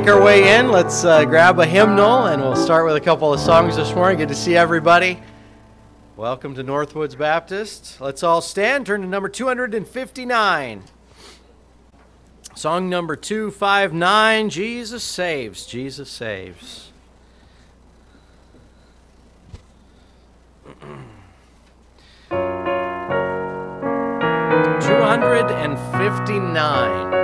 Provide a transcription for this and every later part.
make our way in, let's uh, grab a hymnal and we'll start with a couple of songs this morning. Good to see everybody. Welcome to Northwoods Baptist. Let's all stand, turn to number 259. Song number 259 Jesus Saves, Jesus Saves. Two hundred and fifty-nine.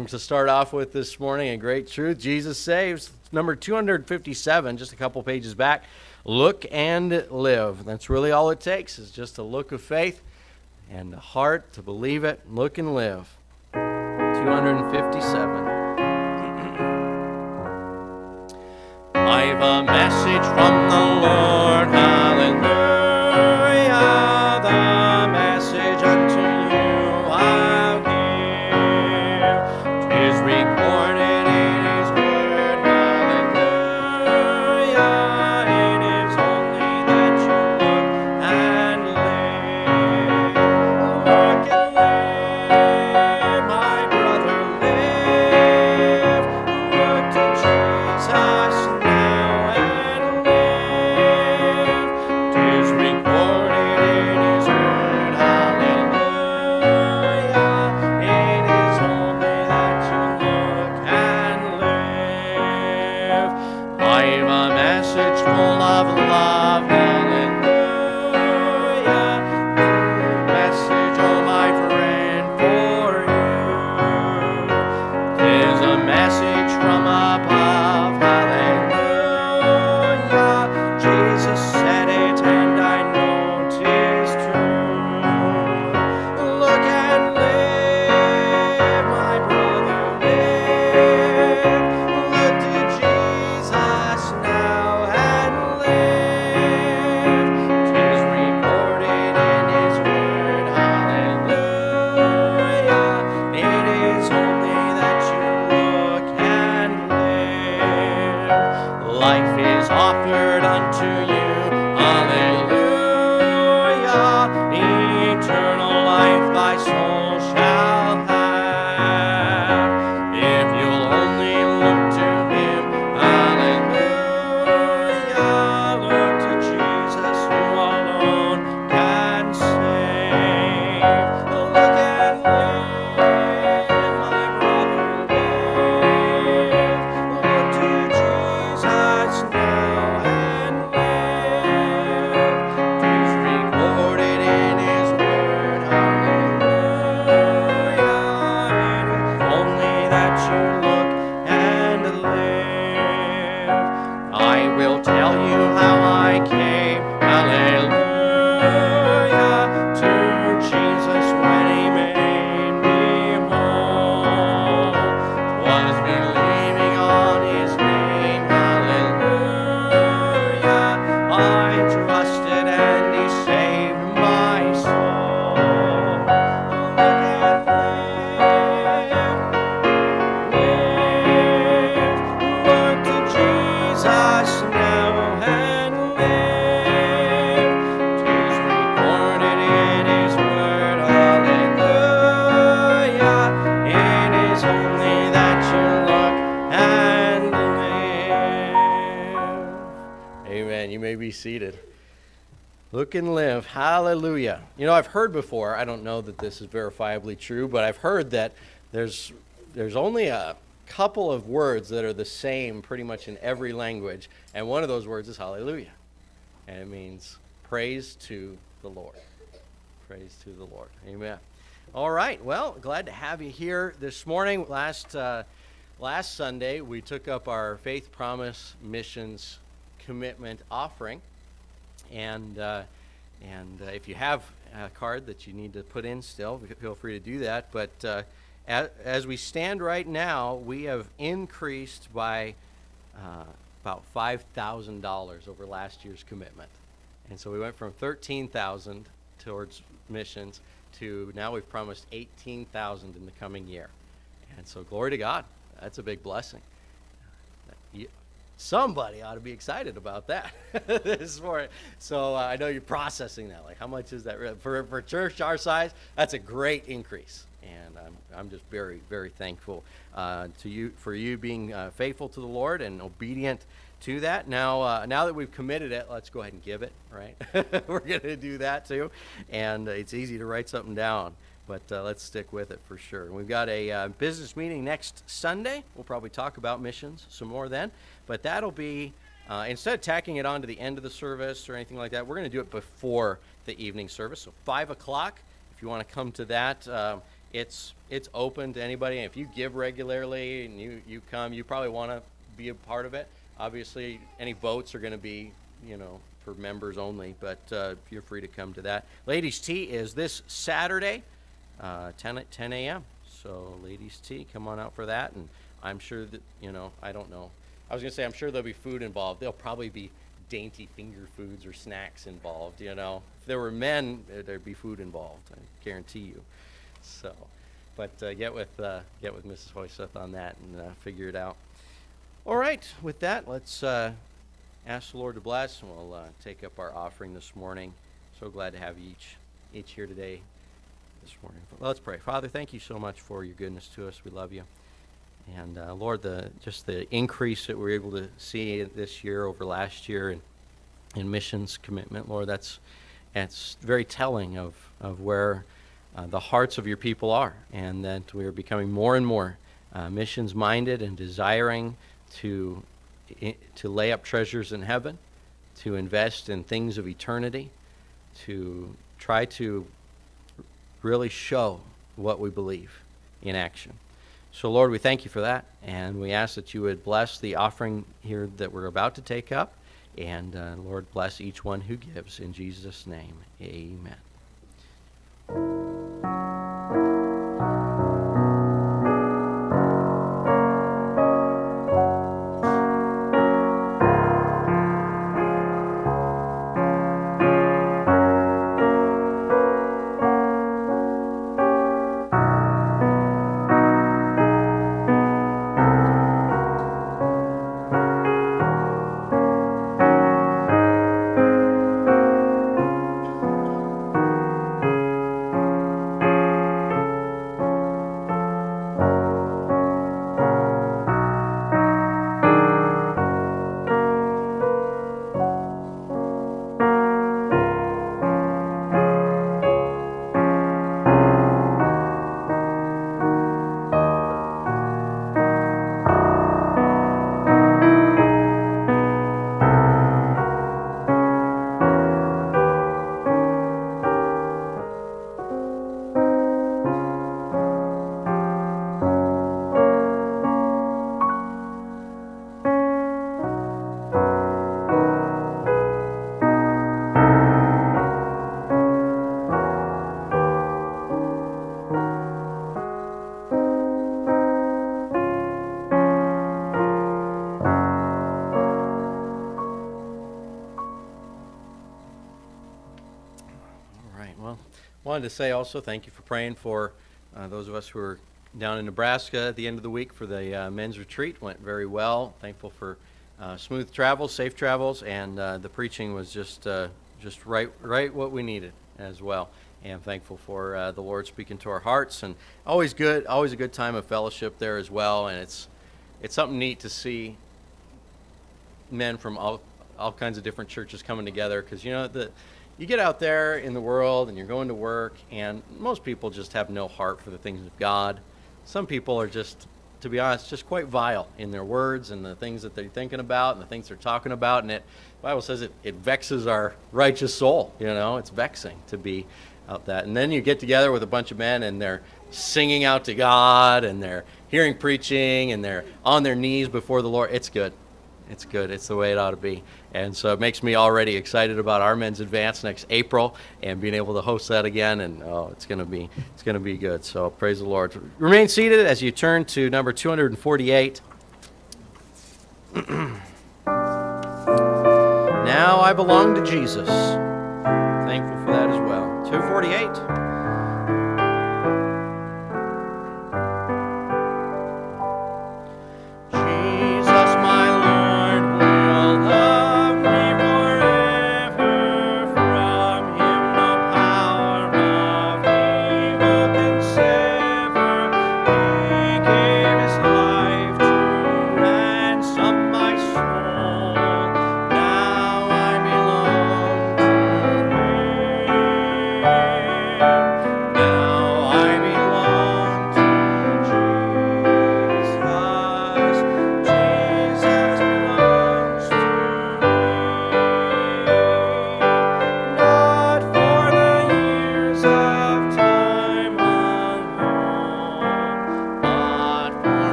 song to start off with this morning, A Great Truth Jesus Saves, number 257, just a couple pages back. Look and live. That's really all it takes is just a look of faith and a heart to believe it. Look and live. 257. I've a message from the Lord, hallelujah. You know, I've heard before, I don't know that this is verifiably true, but I've heard that there's there's only a couple of words that are the same pretty much in every language, and one of those words is hallelujah. And it means praise to the Lord. Praise to the Lord. Amen. All right. Well, glad to have you here this morning. Last uh, last Sunday, we took up our Faith Promise Missions Commitment offering, and uh, and uh, if you have a card that you need to put in, still feel free to do that. But uh, as, as, we stand right now, we have increased by uh, about five thousand dollars over last year's commitment, and so we went from thirteen thousand towards missions to now we've promised eighteen thousand in the coming year, and so glory to God. That's a big blessing. Somebody ought to be excited about that this morning. So uh, I know you're processing that. Like, how much is that for for church our size? That's a great increase, and I'm I'm just very very thankful uh, to you for you being uh, faithful to the Lord and obedient to that. Now, uh, now that we've committed it, let's go ahead and give it, right? We're going to do that too. And uh, it's easy to write something down but uh, let's stick with it for sure. We've got a uh, business meeting next Sunday. We'll probably talk about missions some more then, but that'll be uh, instead of tacking it on to the end of the service or anything like that, we're going to do it before the evening service. So five o'clock. If you want to come to that, um, it's it's open to anybody. And if you give regularly and you you come, you probably want to be a part of it. Obviously, any votes are going to be you know for members only, but uh, you're free to come to that. Ladies' Tea is this Saturday uh, 10 at 10 a.m. So ladies' tea, come on out for that. And I'm sure that you know, I don't know. I was gonna say I'm sure there'll be food involved. There'll probably be dainty finger foods or snacks involved. You know, if there were men, there'd be food involved. I guarantee you. So, but uh, get with uh, get with Mrs. Hoiseth on that and uh, figure it out. All right, with that, let's uh, ask the Lord to bless, and we'll uh, take up our offering this morning. So glad to have you each each here today this morning. Let's pray. Father, thank you so much for your goodness to us. We love you. And uh, Lord, the just the increase that we're able to see this year over last year in, in missions commitment, Lord, that's that's very telling of, of where uh, the hearts of your people are, and that we are becoming more and more uh, missions minded and desiring to to lay up treasures in heaven, to invest in things of eternity, to try to really show what we believe in action. So, Lord, we thank you for that, and we ask that you would bless the offering here that we're about to take up. And, uh, Lord, bless each one who gives. In Jesus' name, amen. Wanted to say also thank you for praying for uh, those of us who are down in Nebraska at the end of the week for the uh, men's retreat. Went very well. Thankful for uh, smooth travels, safe travels, and uh, the preaching was just uh, just right right what we needed as well. And thankful for uh, the Lord speaking to our hearts, and always good, always a good time of fellowship there as well. And it's it's something neat to see men from all all kinds of different churches coming together because you know the you get out there in the world and you're going to work and most people just have no heart for the things of God. Some people are just to be honest, just quite vile in their words and the things that they're thinking about and the things they're talking about. And it, the Bible says it, it vexes our righteous soul. You know, it's vexing to be out that. And then you get together with a bunch of men and they're singing out to God and they're hearing preaching and they're on their knees before the Lord. It's good. It's good. It's the way it ought to be. And so it makes me already excited about our men's advance next April and being able to host that again. And oh, it's going to be it's going to be good. So praise the Lord. Remain seated as you turn to number 248. now I belong to Jesus. Thankful for that as well. 248.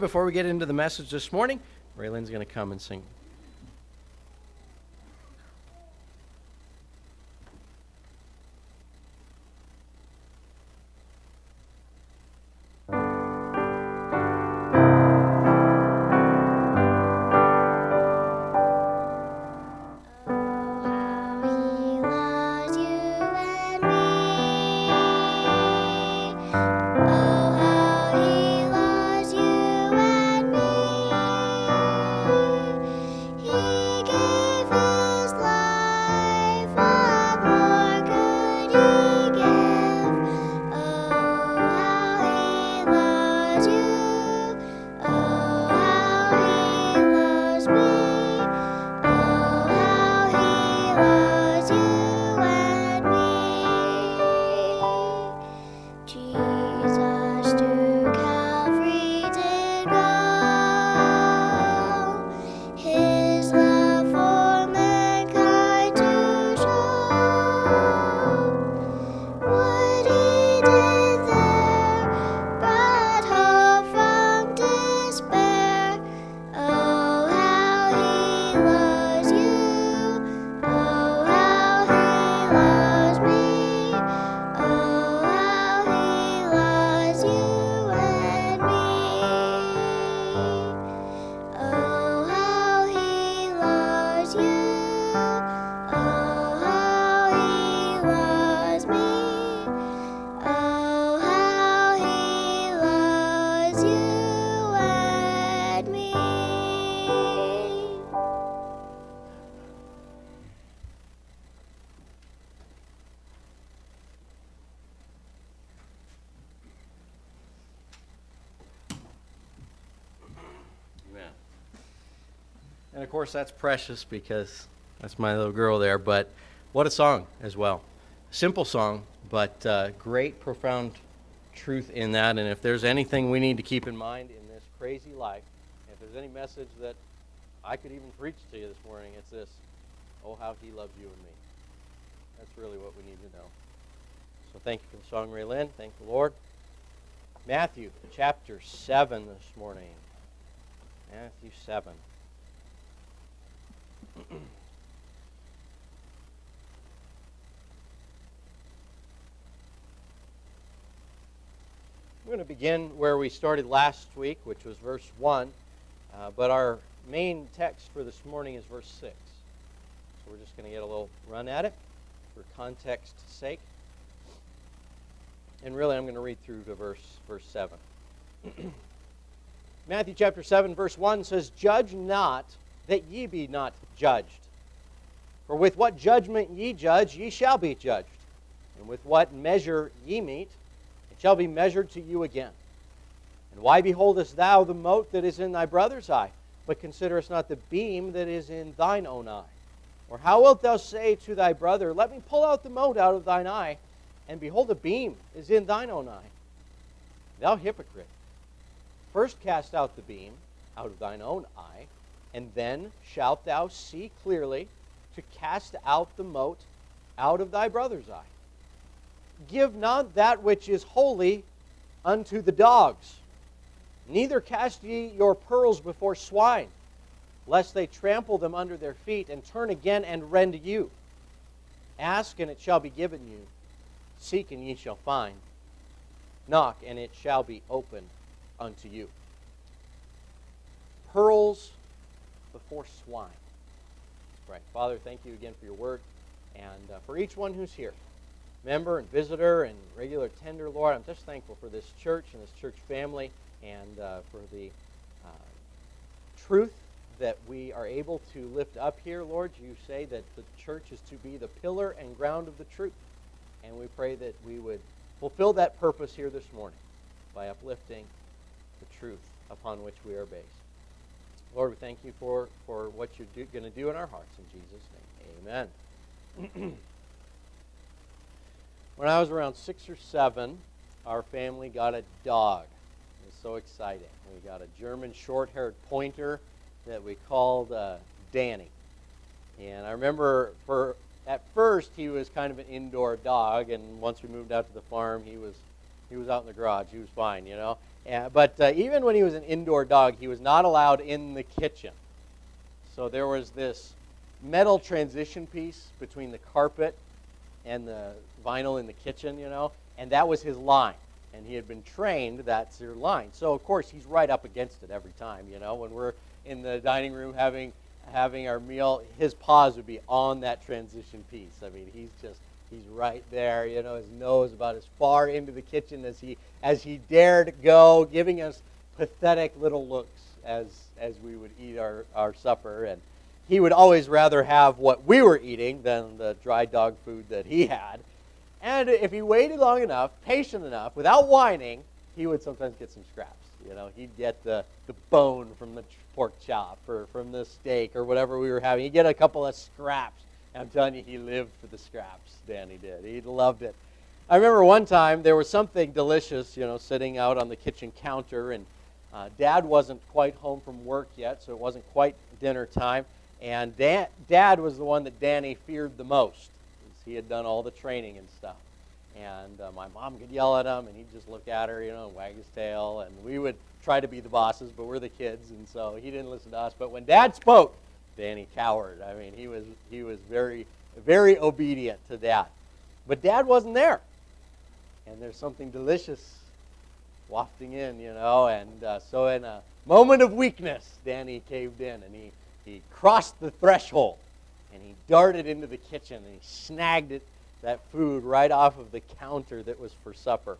Before we get into the message this morning, Raylan's going to come and sing. Course, that's precious because that's my little girl there. But what a song as well. Simple song, but uh, great, profound truth in that. And if there's anything we need to keep in mind in this crazy life, if there's any message that I could even preach to you this morning, it's this Oh, how he loves you and me. That's really what we need to know. So thank you for the song, Ray Lynn. Thank the Lord. Matthew chapter 7 this morning. Matthew 7. We're going to begin where we started last week, which was verse 1. Uh, but our main text for this morning is verse 6. So we're just going to get a little run at it for context sake. And really, I'm going to read through to verse, verse 7. Matthew chapter 7, verse 1 says, Judge not that ye be not judged. For with what judgment ye judge, ye shall be judged. And with what measure ye meet, it shall be measured to you again. And why beholdest thou the mote that is in thy brother's eye, but considerest not the beam that is in thine own eye? Or how wilt thou say to thy brother, Let me pull out the mote out of thine eye, and behold, a beam is in thine own eye? Thou hypocrite, first cast out the beam out of thine own eye, and then shalt thou see clearly to cast out the mote out of thy brother's eye. Give not that which is holy unto the dogs, neither cast ye your pearls before swine lest they trample them under their feet and turn again and rend you. Ask, and it shall be given you. Seek, and ye shall find. Knock, and it shall be opened unto you. Pearls before swine. Right. Father, thank you again for your word and uh, for each one who's here, member and visitor and regular tender, Lord. I'm just thankful for this church and this church family and uh, for the uh, truth that we are able to lift up here, Lord. You say that the church is to be the pillar and ground of the truth. And we pray that we would fulfill that purpose here this morning by uplifting the truth upon which we are based. Lord, we thank you for, for what you're going to do in our hearts. In Jesus' name, amen. when I was around six or seven, our family got a dog. It was so exciting. We got a German short haired pointer that we called uh, Danny. And I remember for at first he was kind of an indoor dog, and once we moved out to the farm, he was he was out in the garage. He was fine, you know. And, but uh, even when he was an indoor dog, he was not allowed in the kitchen. So there was this metal transition piece between the carpet and the vinyl in the kitchen, you know, and that was his line. And he had been trained that's your line. So of course he's right up against it every time, you know. When we're in the dining room having having our meal, his paws would be on that transition piece. I mean, he's just he's right there. You know, his nose about as far into the kitchen as he as he dared go, giving us pathetic little looks as as we would eat our, our supper. And he would always rather have what we were eating than the dry dog food that he had. And if he waited long enough, patient enough, without whining, he would sometimes get some scraps. You know, he'd get the, the bone from the pork chop or from the steak or whatever we were having. He'd get a couple of scraps. I'm telling you, he lived for the scraps, Danny did. He loved it. I remember one time there was something delicious, you know, sitting out on the kitchen counter, and uh, Dad wasn't quite home from work yet, so it wasn't quite dinner time. And Dad, Dad was the one that Danny feared the most. Because he had done all the training and stuff. And uh, my mom could yell at him, and he'd just look at her, you know, and wag his tail. And we would try to be the bosses, but we're the kids, and so he didn't listen to us. But when Dad spoke, Danny cowered. I mean, he was he was very very obedient to that. But Dad wasn't there, and there's something delicious wafting in, you know. And uh, so, in a moment of weakness, Danny caved in, and he he crossed the threshold, and he darted into the kitchen, and he snagged it that food right off of the counter that was for supper.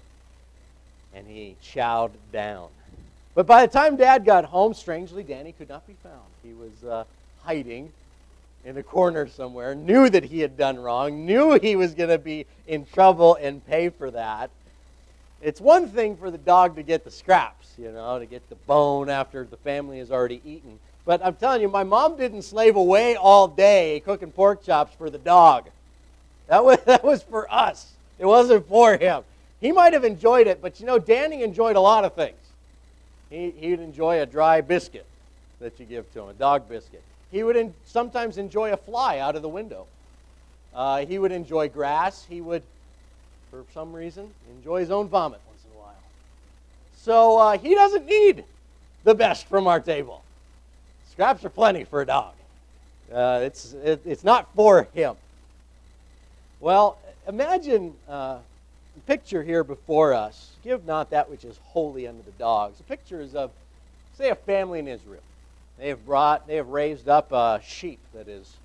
And he chowed down. But by the time Dad got home, strangely, Danny could not be found. He was uh, hiding in a corner somewhere, knew that he had done wrong, knew he was going to be in trouble and pay for that. It's one thing for the dog to get the scraps, you know, to get the bone after the family has already eaten. But I'm telling you, my mom didn't slave away all day cooking pork chops for the dog. That was, that was for us. It wasn't for him. He might have enjoyed it, but you know, Danny enjoyed a lot of things. He, he'd enjoy a dry biscuit that you give to him, a dog biscuit. He would in, sometimes enjoy a fly out of the window. Uh, he would enjoy grass. He would, for some reason, enjoy his own vomit once in a while. So uh, he doesn't need the best from our table. Scraps are plenty for a dog. Uh, it's, it, it's not for him. Well, imagine uh, picture here before us. Give not that which is holy unto the dogs. The picture is of, say, a family in Israel. They have brought, they have raised up a sheep that is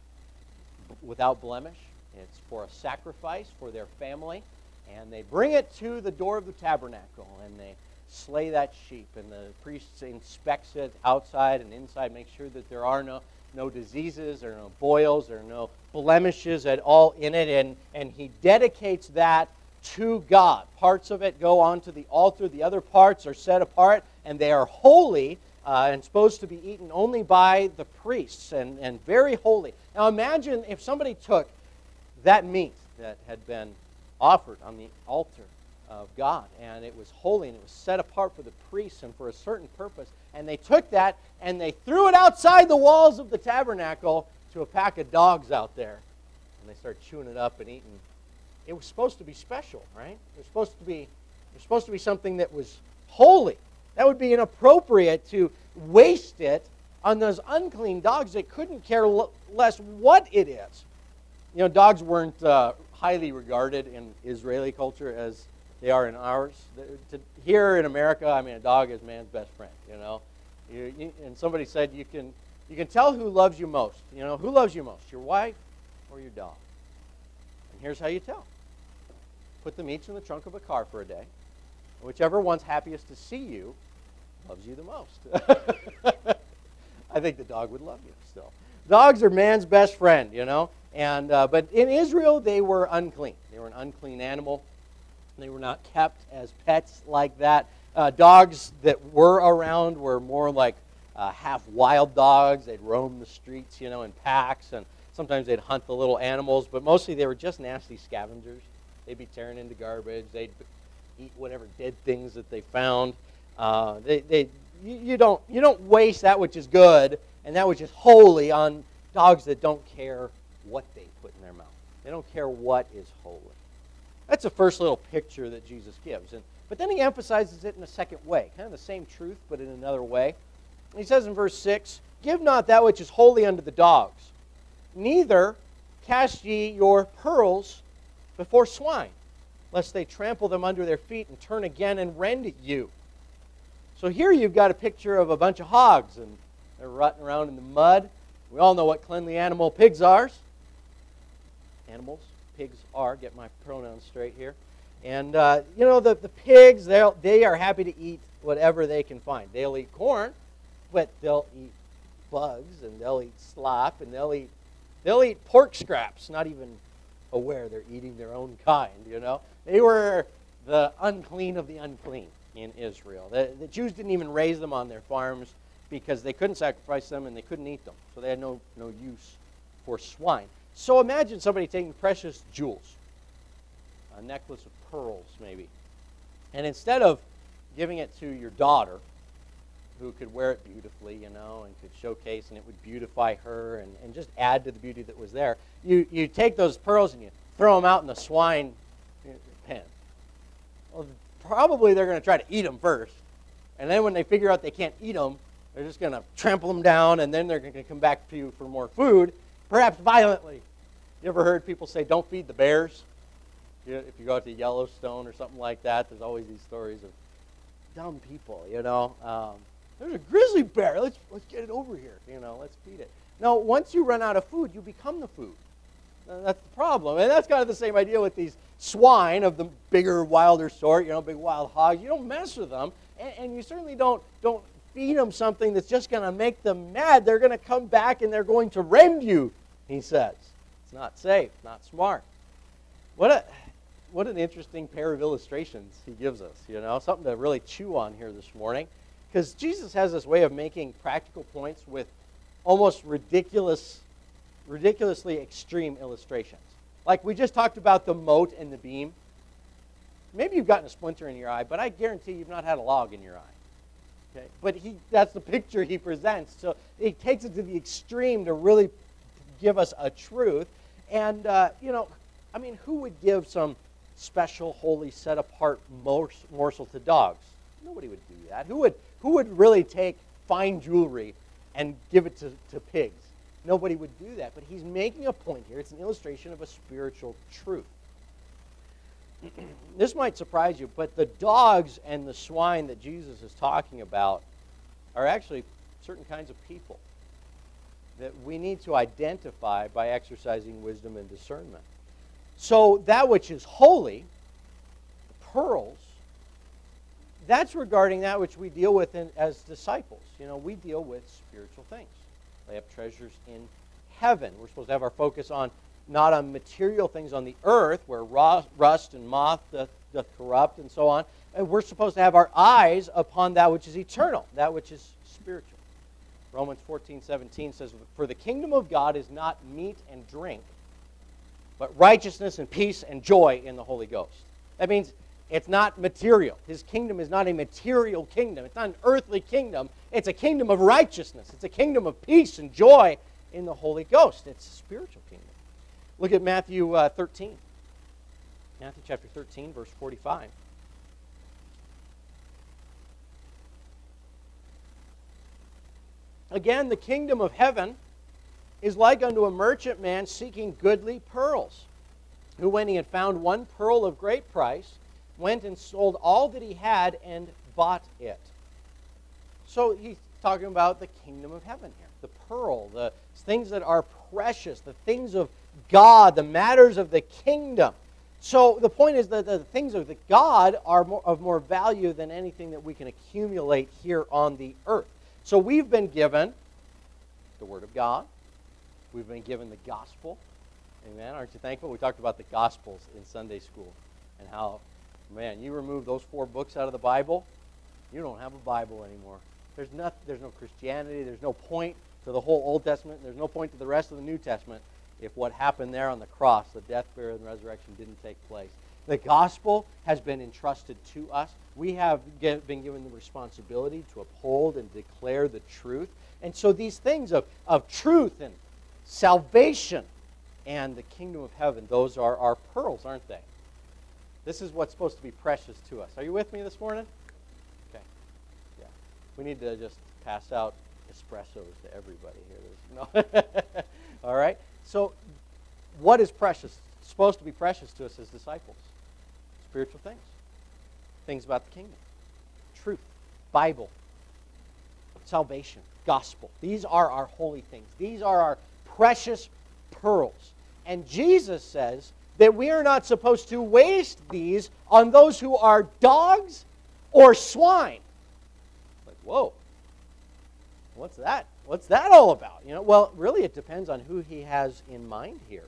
without blemish. It's for a sacrifice for their family. And they bring it to the door of the tabernacle and they slay that sheep. And the priest inspects it outside and inside, make sure that there are no, no diseases or no boils or no blemishes at all in it. And, and he dedicates that to God. Parts of it go onto the altar, the other parts are set apart, and they are holy uh, and supposed to be eaten only by the priests and, and very holy. Now imagine if somebody took that meat that had been offered on the altar of God, and it was holy and it was set apart for the priests and for a certain purpose, and they took that and they threw it outside the walls of the tabernacle to a pack of dogs out there, and they started chewing it up and eating. It was supposed to be special, right? It was supposed to be, it was supposed to be something that was holy. That would be inappropriate to waste it on those unclean dogs that couldn't care less what it is. You know, dogs weren't uh, highly regarded in Israeli culture as they are in ours. To, here in America, I mean, a dog is man's best friend. You know, you, you, and somebody said you can you can tell who loves you most. You know, who loves you most, your wife or your dog? And here's how you tell: put them each in the trunk of a car for a day. Whichever one's happiest to see you loves you the most. I think the dog would love you still. Dogs are man's best friend, you know. And uh, but in Israel, they were unclean. They were an unclean animal. They were not kept as pets like that. Uh, dogs that were around were more like uh, half wild dogs. They'd roam the streets, you know, in packs, and sometimes they'd hunt the little animals. But mostly they were just nasty scavengers. They'd be tearing into garbage. They'd eat whatever dead things that they found. Uh, they, they, you, you, don't, you don't waste that which is good and that which is holy on dogs that don't care what they put in their mouth. They don't care what is holy. That's the first little picture that Jesus gives. And, but then he emphasizes it in a second way, kind of the same truth, but in another way. He says in verse 6 Give not that which is holy unto the dogs, neither cast ye your pearls before swine, lest they trample them under their feet and turn again and rend you. So here you've got a picture of a bunch of hogs, and they're rotting around in the mud. We all know what cleanly animal pigs are. Animals, pigs are. Get my pronouns straight here. And, uh, you know, the, the pigs, they are happy to eat whatever they can find. They'll eat corn, but they'll eat bugs, and they'll eat slop, and they'll eat, they'll eat pork scraps, not even aware they're eating their own kind, you know. They were the unclean of the unclean in Israel. The, the Jews didn't even raise them on their farms because they couldn't sacrifice them and they couldn't eat them. So they had no, no use for swine. So imagine somebody taking precious jewels, a necklace of pearls maybe, and instead of giving it to your daughter, who could wear it beautifully, you know, and could showcase and it would beautify her and, and just add to the beauty that was there, you, you take those pearls and you throw them out in the swine pen. Well, probably they're going to try to eat them first. And then when they figure out they can't eat them, they're just going to trample them down, and then they're going to come back to you for more food, perhaps violently. You ever heard people say, don't feed the bears? If you go out to Yellowstone or something like that, there's always these stories of dumb people, you know. Um, there's a grizzly bear. Let's, let's get it over here. You know, let's feed it. Now, once you run out of food, you become the food. That's the problem. And that's kind of the same idea with these swine of the bigger, wilder sort, you know, big wild hogs. You don't mess with them. And, and you certainly don't, don't feed them something that's just going to make them mad. They're going to come back and they're going to rend you, he says. It's not safe, not smart. What, a, what an interesting pair of illustrations he gives us, you know, something to really chew on here this morning. Because Jesus has this way of making practical points with almost ridiculous, ridiculously extreme illustrations. Like we just talked about the mote and the beam. Maybe you've gotten a splinter in your eye, but I guarantee you've not had a log in your eye. Okay? But he, that's the picture he presents. So he takes it to the extreme to really give us a truth. And, uh, you know, I mean, who would give some special, holy, set apart morsel to dogs? Nobody would do that. Who would, who would really take fine jewelry and give it to, to pigs? Nobody would do that. But he's making a point here. It's an illustration of a spiritual truth. this might surprise you, but the dogs and the swine that Jesus is talking about are actually certain kinds of people that we need to identify by exercising wisdom and discernment. So, that which is holy, pearls, that's regarding that which we deal with in, as disciples. You know, we deal with spiritual things. They have treasures in heaven. We're supposed to have our focus on not on material things on the earth where rust and moth doth, doth corrupt and so on. And we're supposed to have our eyes upon that which is eternal, that which is spiritual. Romans 14, 17 says, For the kingdom of God is not meat and drink, but righteousness and peace and joy in the Holy Ghost. That means it's not material. His kingdom is not a material kingdom. It's not an earthly kingdom. It's a kingdom of righteousness. It's a kingdom of peace and joy in the Holy Ghost. It's a spiritual kingdom. Look at Matthew uh, 13. Matthew chapter 13, verse 45. Again, the kingdom of heaven is like unto a merchant man seeking goodly pearls, who, when he had found one pearl of great price, went and sold all that he had and bought it. So he's talking about the kingdom of heaven here the pearl, the things that are precious, the things of God, the matters of the kingdom. So the point is that the things of the God are more, of more value than anything that we can accumulate here on the earth. So we've been given the Word of God. We've been given the gospel. Amen. Aren't you thankful? We talked about the gospels in Sunday school and how, man, you remove those four books out of the Bible, you don't have a Bible anymore. There's, not, there's no Christianity. There's no point to the whole Old Testament. There's no point to the rest of the New Testament if what happened there on the cross, the death, burial, and resurrection, didn't take place. The gospel has been entrusted to us. We have been given the responsibility to uphold and declare the truth. And so these things of, of truth and salvation and the kingdom of heaven, those are our pearls, aren't they? This is what's supposed to be precious to us. Are you with me this morning? Okay. Yeah. We need to just pass out espressos to everybody here. No. All right? So, what is precious? Supposed to be precious to us as disciples. Spiritual things, things about the kingdom, truth, Bible, salvation, gospel. These are our holy things. These are our precious pearls. And Jesus says that we are not supposed to waste these on those who are dogs or swine. Like, whoa, what's that? What's that all about? You know, well, really, it depends on who he has in mind here.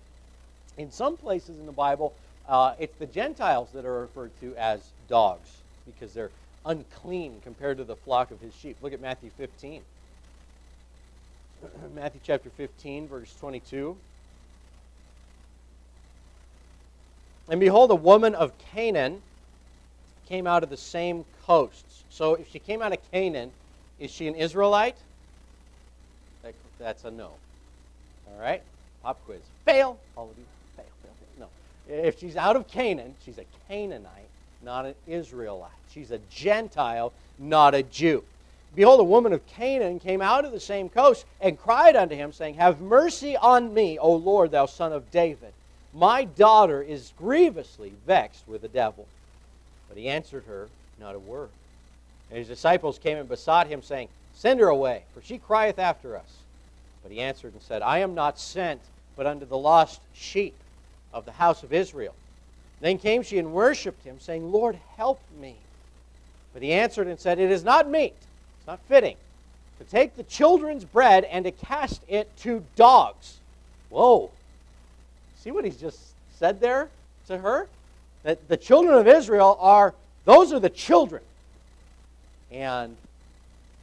In some places in the Bible, uh, it's the Gentiles that are referred to as dogs because they're unclean compared to the flock of his sheep. Look at Matthew 15. Matthew chapter 15, verse 22. And behold, a woman of Canaan came out of the same coasts. So if she came out of Canaan, is she an Israelite? That's a no. All right? Pop quiz. Fail. All of you. Fail, fail, fail. No. If she's out of Canaan, she's a Canaanite, not an Israelite. She's a Gentile, not a Jew. Behold, a woman of Canaan came out of the same coast and cried unto him, saying, Have mercy on me, O Lord, thou son of David. My daughter is grievously vexed with the devil. But he answered her not a word. And his disciples came and besought him, saying, Send her away, for she crieth after us. But he answered and said, I am not sent but unto the lost sheep of the house of Israel. Then came she and worshipped him, saying, Lord, help me. But he answered and said, It is not meet, it's not fitting, to take the children's bread and to cast it to dogs. Whoa. See what he's just said there to her? That the children of Israel are, those are the children. And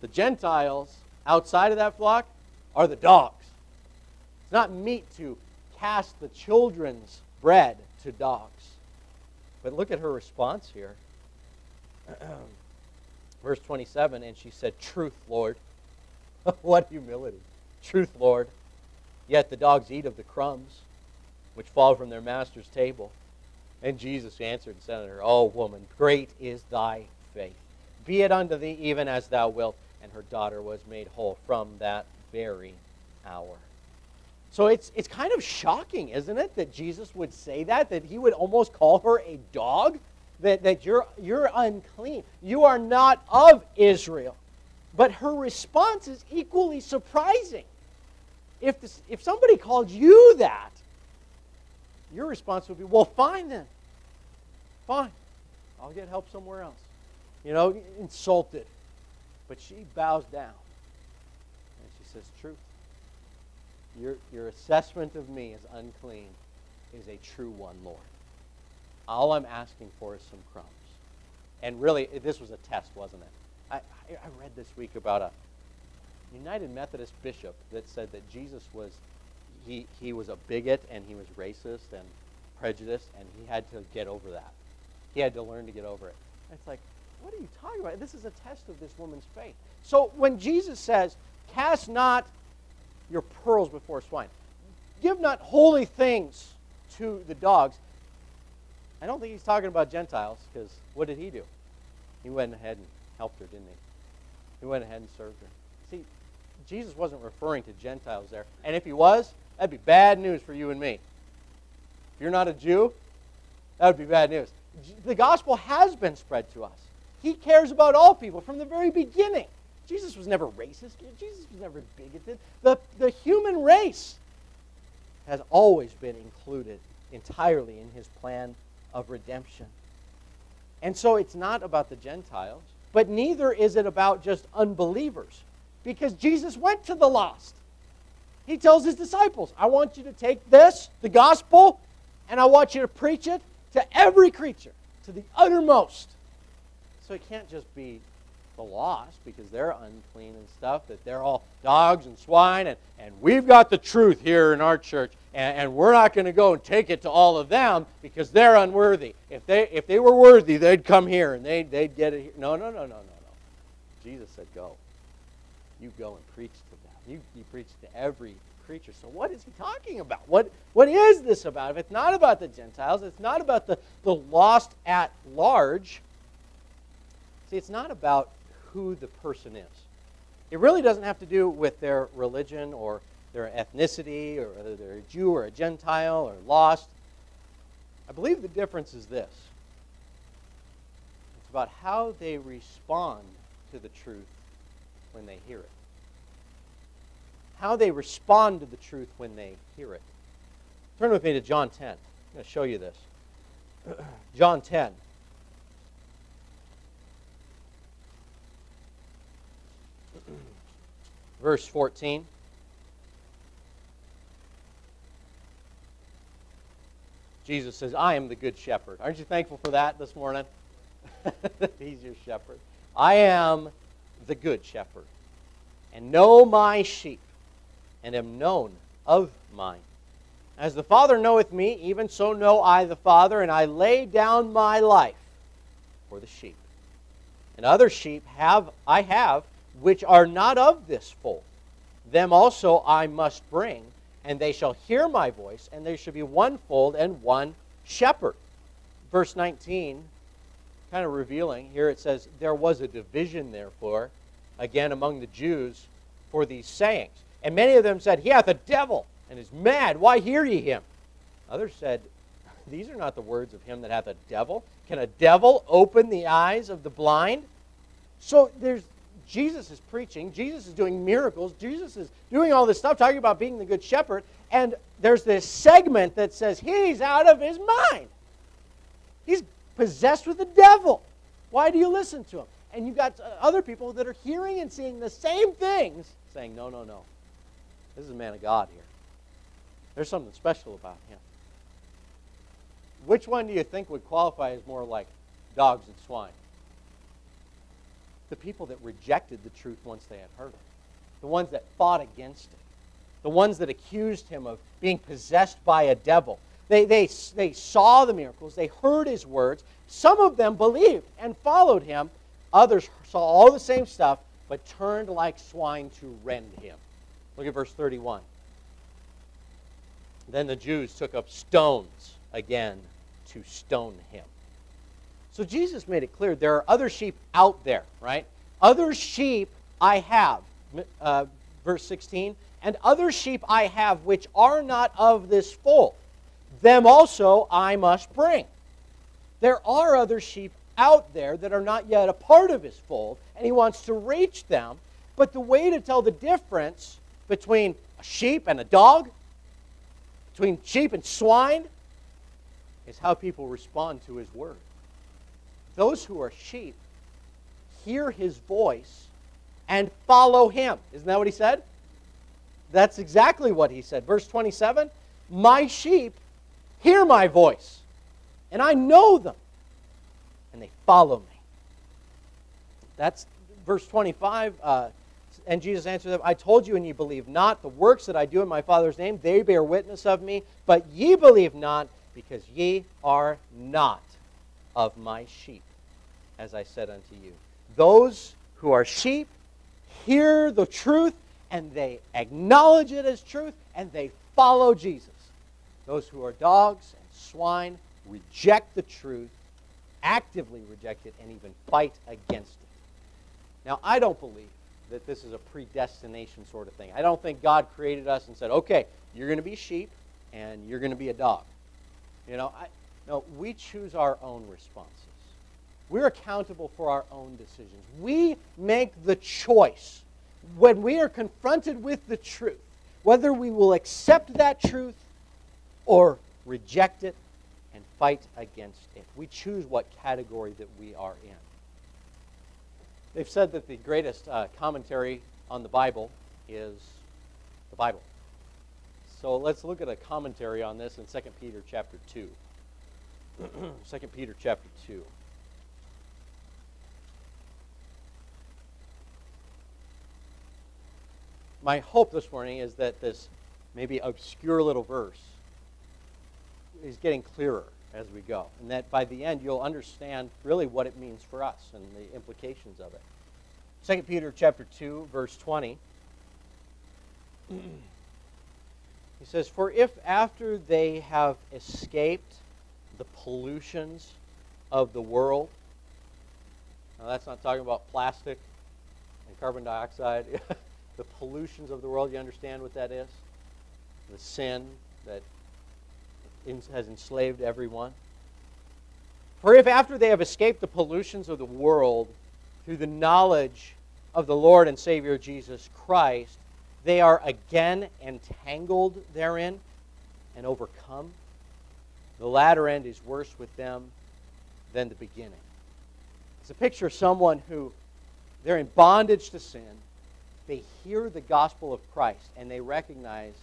the Gentiles outside of that flock, are the dogs. It's not meet to cast the children's bread to dogs. But look at her response here. Verse 27 And she said, Truth, Lord. what humility. Truth, Lord. Yet the dogs eat of the crumbs which fall from their master's table. And Jesus answered and said unto her, O woman, great is thy faith. Be it unto thee even as thou wilt. And her daughter was made whole from that very hour. So it's, it's kind of shocking, isn't it, that Jesus would say that, that he would almost call her a dog, that, that you're, you're unclean. You are not of Israel. But her response is equally surprising. If, this, if somebody called you that, your response would be, well, fine then. Fine. I'll get help somewhere else. You know, insulted. But she bows down. And she says, truth. Your, your assessment of me as unclean is a true one, Lord. All I'm asking for is some crumbs. And really, this was a test, wasn't it? I, I read this week about a United Methodist bishop that said that Jesus was he, he was a bigot and he was racist and prejudiced and he had to get over that. He had to learn to get over it. And it's like, what are you talking about? This is a test of this woman's faith. So when Jesus says, cast not your pearls before swine, give not holy things to the dogs, I don't think he's talking about Gentiles because what did he do? He went ahead and helped her, didn't he? He went ahead and served her. See, Jesus wasn't referring to Gentiles there. And if he was, that'd be bad news for you and me. If you're not a Jew, that would be bad news. The gospel has been spread to us. He cares about all people from the very beginning. Jesus was never racist. Jesus was never bigoted. The, the human race has always been included entirely in his plan of redemption. And so it's not about the Gentiles, but neither is it about just unbelievers because Jesus went to the lost. He tells his disciples, I want you to take this, the gospel, and I want you to preach it to every creature, to the uttermost. So it can't just be the lost because they're unclean and stuff, that they're all dogs and swine, and, and we've got the truth here in our church, and, and we're not going to go and take it to all of them because they're unworthy. If they, if they were worthy, they'd come here and they'd, they'd get it here. No, no, no, no, no, no. Jesus said, Go. You go and preach. You, you preach to every creature. So what is he talking about? What, what is this about? If it's not about the Gentiles, it's not about the, the lost at large. See, it's not about who the person is. It really doesn't have to do with their religion or their ethnicity or whether they're a Jew or a Gentile or lost. I believe the difference is this it's about how they respond to the truth when they hear it. How they respond to the truth when they hear it. Turn with me to John 10. I'm going to show you this. John 10. Verse 14. Jesus says, I am the good shepherd. Aren't you thankful for that this morning? He's your shepherd. I am the good shepherd, and know my sheep, and am known of mine. As the Father knoweth me, even so know I the Father, and I lay down my life for the sheep. And other sheep have I have which are not of this fold. Them also I must bring, and they shall hear my voice, and there shall be one fold and one shepherd. Verse 19 kind of revealing. Here it says, There was a division, therefore, again among the Jews for these sayings. And many of them said, He hath a devil and is mad. Why hear ye him? Others said, These are not the words of him that hath a devil. Can a devil open the eyes of the blind? So there's Jesus is preaching, Jesus is doing miracles, Jesus is doing all this stuff, talking about being the good shepherd, and there's this segment that says he's out of his mind. He's possessed with the devil. Why do you listen to him? And you've got other people that are hearing and seeing the same things saying, no, no, no. This is a man of God here. There's something special about him. Which one do you think would qualify as more like dogs and swine? The people that rejected the truth once they had heard it, the ones that fought against it. the ones that accused him of being possessed by a devil. They, they, they saw the miracles, they heard his words. Some of them believed and followed him. Others saw all the same stuff, but turned like swine to rend him. Look at verse 31. Then the Jews took up stones again to stone him. So Jesus made it clear there are other sheep out there, right? Other sheep I have. Uh, verse 16. And other sheep I have which are not of this fold. Them also I must bring. There are other sheep out there that are not yet a part of his fold, and he wants to reach them. But the way to tell the difference between a sheep and a dog, between sheep and swine, is how people respond to his word. Those who are sheep hear his voice and follow him. Isn't that what he said? That's exactly what he said. Verse 27 My sheep hear my voice, and I know them, and they follow me. That's verse 25. Uh, and Jesus answered them, I told you, and ye believe not. The works that I do in my Father's name, they bear witness of me. But ye believe not, because ye are not of my sheep, as I said unto you. Those who are sheep hear the truth, and they acknowledge it as truth, and they follow Jesus. Those who are dogs and swine reject the truth, actively reject it, and even fight against it. Now, I don't believe that this is a predestination sort of thing. I don't think God created us and said, okay, you're going to be sheep and you're going to be a dog. You know, I, no, we choose our own responses. We're accountable for our own decisions. We make the choice when we are confronted with the truth, whether we will accept that truth or reject it and fight against it. We choose what category that we are in. They've said that the greatest uh, commentary on the Bible is the Bible. So let's look at a commentary on this in 2 Peter chapter 2. 2 Peter chapter 2. My hope this morning is that this maybe obscure little verse is getting clearer as we go. And that by the end, you'll understand really what it means for us and the implications of it. 2 Peter chapter 2, verse 20. he says, For if after they have escaped the pollutions of the world, now that's not talking about plastic and carbon dioxide, the pollutions of the world, you understand what that is? The sin that has enslaved everyone. For if after they have escaped the pollutions of the world through the knowledge of the Lord and Savior Jesus Christ, they are again entangled therein and overcome, the latter end is worse with them than the beginning. It's a picture of someone who they're in bondage to sin. They hear the gospel of Christ and they recognize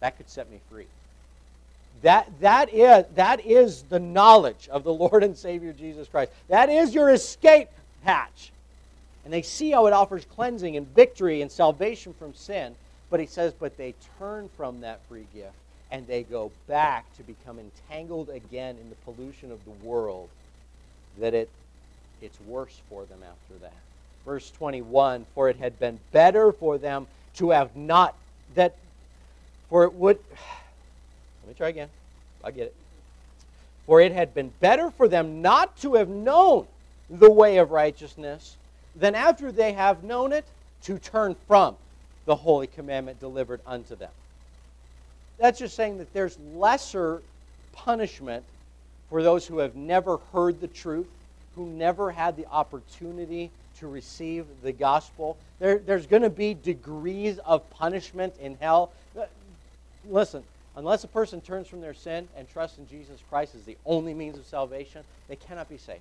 that could set me free. That, that, is, that is the knowledge of the Lord and Savior Jesus Christ. That is your escape hatch. And they see how it offers cleansing and victory and salvation from sin. But he says, but they turn from that free gift and they go back to become entangled again in the pollution of the world, that it, it's worse for them after that. Verse 21 For it had been better for them to have not, that, for it would let me try again. I get it. For it had been better for them not to have known the way of righteousness than after they have known it to turn from the holy commandment delivered unto them. That's just saying that there's lesser punishment for those who have never heard the truth, who never had the opportunity to receive the gospel. There, there's going to be degrees of punishment in hell. Uh, listen, Unless a person turns from their sin and trusts in Jesus Christ as the only means of salvation, they cannot be saved.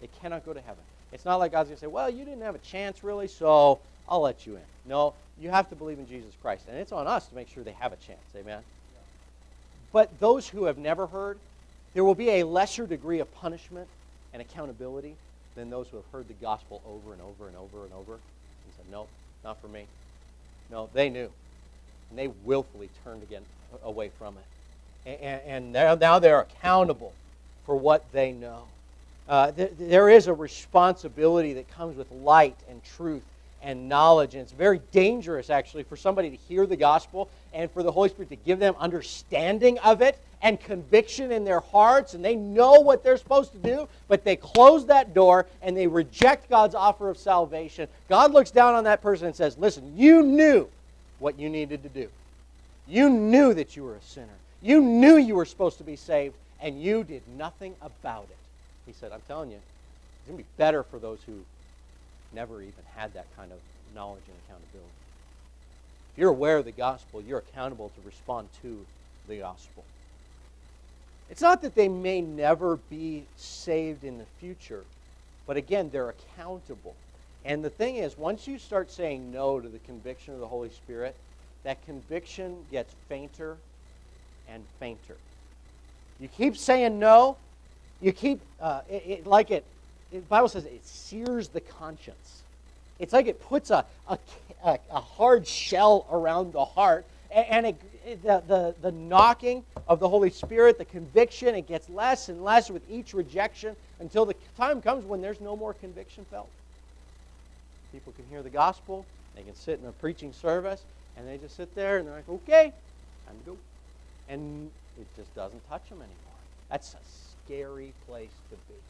They cannot go to heaven. It's not like God's going to say, well, you didn't have a chance really, so I'll let you in. No, you have to believe in Jesus Christ. And it's on us to make sure they have a chance. Amen? But those who have never heard, there will be a lesser degree of punishment and accountability than those who have heard the gospel over and over and over and over and said, nope, not for me. No, they knew. and they willfully turned again away from it. And, and now, they're accountable for what they know. Uh, th- there is a responsibility that comes with light and truth and knowledge. And it's very dangerous, actually, for somebody to hear the gospel and for the Holy Spirit to give them understanding of it and conviction in their hearts. And they know what they're supposed to do, but they close that door and they reject God's offer of salvation. God looks down on that person and says, Listen, you knew what you needed to do. You knew that you were a sinner. You knew you were supposed to be saved, and you did nothing about it. He said, I'm telling you, it's going to be better for those who never even had that kind of knowledge and accountability. If you're aware of the gospel, you're accountable to respond to the gospel. It's not that they may never be saved in the future, but again, they're accountable. And the thing is, once you start saying no to the conviction of the Holy Spirit, that conviction gets fainter and fainter. You keep saying no, you keep, uh, it, it, like it, the Bible says it sears the conscience. It's like it puts a, a, a hard shell around the heart, and it, it, the, the, the knocking of the Holy Spirit, the conviction, it gets less and less with each rejection until the time comes when there's no more conviction felt. People can hear the gospel, they can sit in a preaching service, and they just sit there and they're like, okay, time to go. And it just doesn't touch them anymore. That's a scary place to be.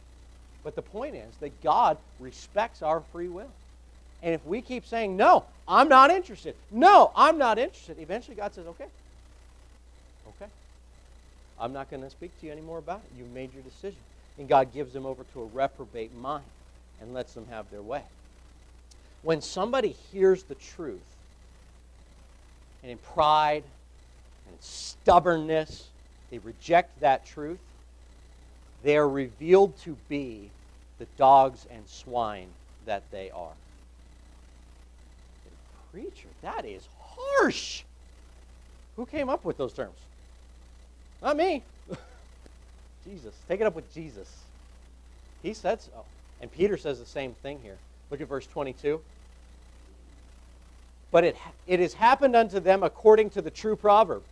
But the point is that God respects our free will. And if we keep saying, no, I'm not interested, no, I'm not interested, eventually God says, okay, okay. I'm not going to speak to you anymore about it. You've made your decision. And God gives them over to a reprobate mind and lets them have their way. When somebody hears the truth, and in pride and stubbornness, they reject that truth, they are revealed to be the dogs and swine that they are. Preacher, that is harsh. Who came up with those terms? Not me. Jesus. Take it up with Jesus. He said so. And Peter says the same thing here. Look at verse 22. But it, it has happened unto them according to the true proverb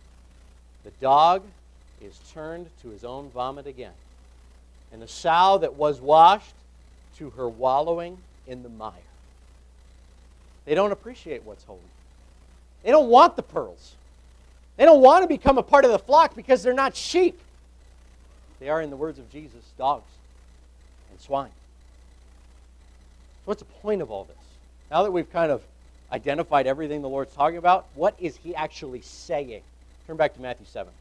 the dog is turned to his own vomit again, and the sow that was washed to her wallowing in the mire. They don't appreciate what's holy. They don't want the pearls. They don't want to become a part of the flock because they're not sheep. They are, in the words of Jesus, dogs and swine. So, what's the point of all this? Now that we've kind of identified everything the Lord's talking about, what is he actually saying? Turn back to Matthew 7.